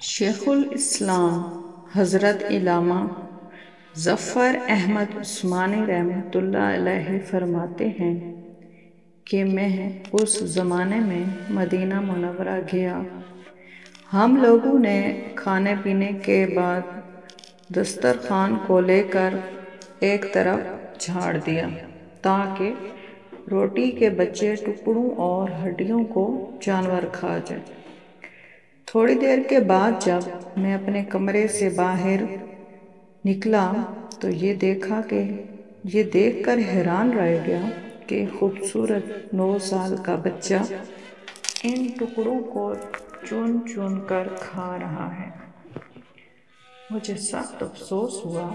शेखुल इस्लाम, हज़रत इलामा ज़फ़र अहमद उस्मानी रहमतुल्लाह फरमाते हैं कि मैं उस ज़माने में मदीना मुनवरा गया। हम लोगों ने खाने पीने के बाद दस्तरखान को लेकर एक तरफ़ झाड़ दिया ताकि रोटी के बच्चे टुकड़ों और हड्डियों को जानवर खा जाए। थोड़ी देर के बाद जब मैं अपने कमरे से बाहर निकला तो ये देखा कि ये देखकर हैरान रह गया कि खूबसूरत नौ साल का बच्चा इन टुकड़ों को चुन चुन कर खा रहा है। मुझे सख्त अफसोस हुआ।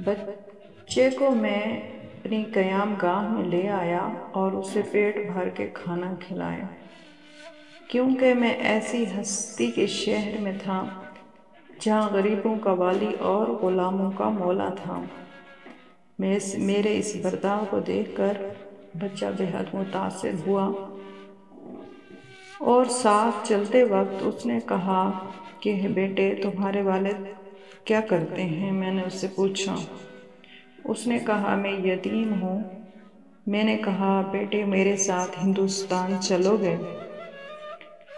बच्चे को मैं अपनी कयाम गाह में ले आया और उसे पेट भर के खाना खिलाया। क्योंकि मैं ऐसी हस्ती के शहर में था, जहाँ गरीबों का वाली और ग़ुलामों का मौला था। मैं इस, मेरे इस बर्ताव को देखकर बच्चा बेहद मुतासर हुआ और साथ चलते वक्त उसने कहा कि बेटे, तुम्हारे वालिद क्या करते हैं? मैंने उससे पूछा। उसने कहा, मैं यतीम हूँ। मैंने कहा, बेटे, मेरे साथ हिंदुस्तान चलोगे?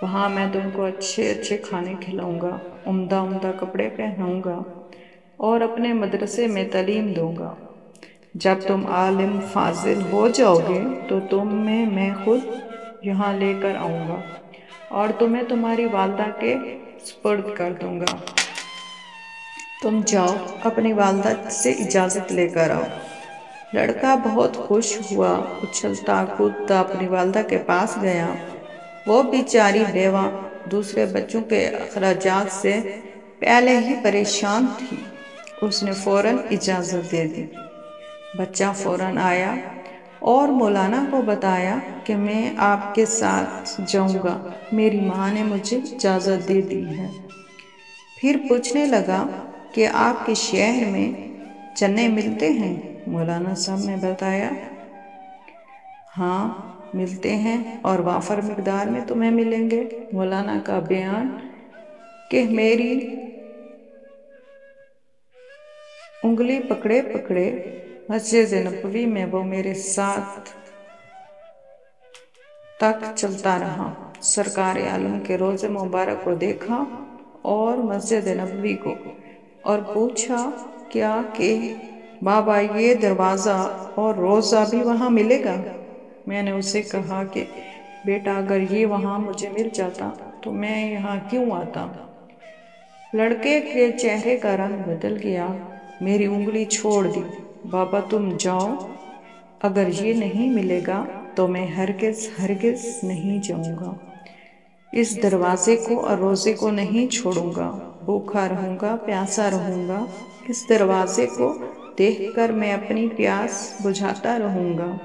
वहाँ मैं तुमको अच्छे अच्छे खाने खिलाऊँगा, उम्दा उम्दा कपड़े पहनाऊँगा और अपने मदरसे में तलीम दूँगा। जब तुम आलिम, फाजिल हो जाओगे तो तुम्हें मैं खुद यहाँ लेकर आऊँगा और तुम्हें तुम्हारी वालदा के स्पर्द कर दूँगा। तुम जाओ, अपनी वालदा से इजाज़त लेकर आओ। लड़का बहुत खुश हुआ उछलता कूदता अपनी वालदा के पास गया। वो बेचारी बेवा दूसरे बच्चों के अखराज से पहले ही परेशान थी। उसने फ़ौरन इजाज़त दे दी। बच्चा फ़ौरन आया और मौलाना को बताया कि मैं आपके साथ जाऊँगा। मेरी माँ ने मुझे इजाज़त दे दी है। फिर पूछने लगा कि आपके शहर में चने मिलते हैं? मौलाना साहब ने बताया हाँ मिलते हैं और वाफर मकदार में तुम्हें मिलेंगे। मौलाना का बयान कि मेरी उंगली पकड़े पकड़े मस्जिद नबवी में वो मेरे साथ तक चलता रहा। सरकार आलम के रोज़ मुबारक को देखा और मस्जिद नबवी को और पूछा, क्या कि बाबा ये दरवाज़ा और रोज़ा भी वहाँ मिलेगा? मैंने उसे कहा कि, बेटा, अगर ये वहाँ मुझे मिल जाता तो मैं यहाँ क्यों आता? लड़के के चेहरे का रंग बदल गया। मेरी उंगली छोड़ दी। बाबा, तुम जाओ। अगर ये नहीं मिलेगा तो मैं हरगिज हरगिज नहीं जाऊँगा। इस दरवाजे को और रोज़े को नहीं छोड़ूँगा। भूखा रहूँगा, प्यासा रहूँगा। इस दरवाजे को देखकर मैं अपनी प्यास बुझाता रहूँगा।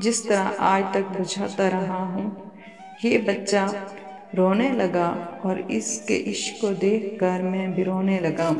जिस तरह आज तक बुझाता रहा हूँ। ये बच्चा रोने लगा और इसके इश्क को देखकर मैं भी रोने लगा।